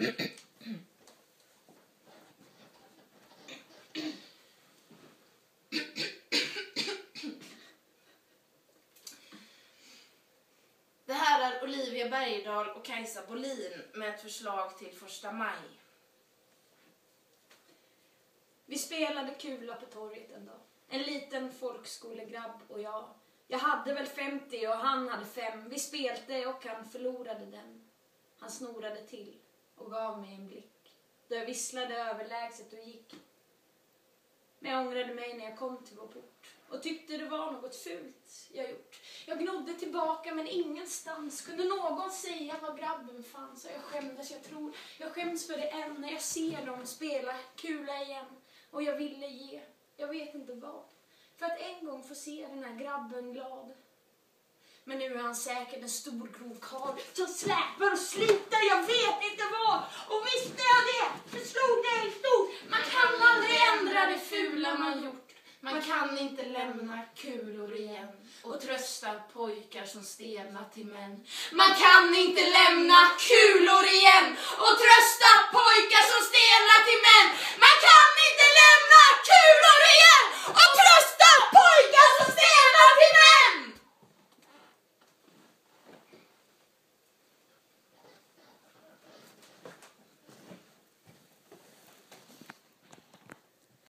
Det här är Olivia Bergdahl och Kajsa Bolin med ett förslag till första maj. Vi spelade kula på torget en dag. En liten folkskolegrabb och jag. Jag hade väl 50 och han hade fem. Vi spelte och han förlorade den. Han snorade till och gav mig en blick. Då jag visslade överlägset och gick. Men jag ångrade mig när jag kom till vår port och tyckte det var något fult jag gjort. Jag gnodde tillbaka men ingenstans kunde någon säga var grabben fanns och jag skämdes, jag tror. Jag skäms för det än när jag ser dem spela kula igen och jag ville ge, jag vet inte vad. För att en gång få se den här grabben glad. Men nu är han säkert en stor grov karl som släpar och sliter, jag har man mm. gjort. Man kan inte lämna kulor igen och trösta pojkar som stelna till män. Man kan inte lämna kulor igen och trösta pojkar som stelna till män.